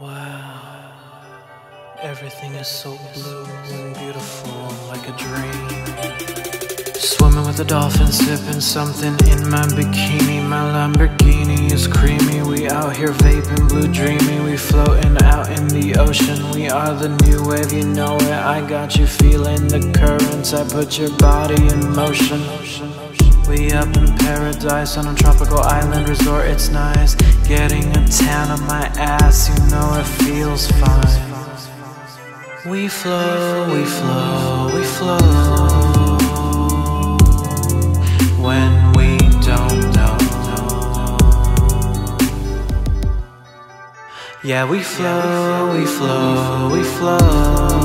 Wow, everything is so blue and beautiful, like a dream. Swimming with the dolphins, sipping something in my bikini. My Lamborghini is creamy. We out here vaping, blue dreamy. We floating out in the ocean. We are the new wave, you know it. I got you feeling the currents. I put your body in motion. We up in paradise on a tropical island resort, it's nice Getting a tan on my ass, you know it feels fine. We flow, we flow, we flow. When we don't know. Yeah, we flow, we flow, we flow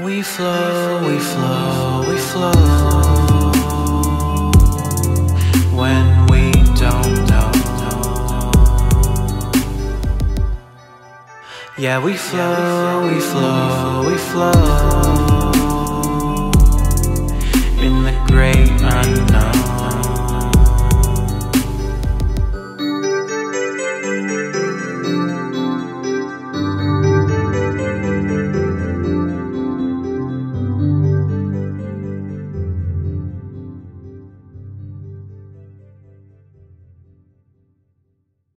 We flow, we flow, we flow. When we don't know. Yeah, we flow, we flow, we flow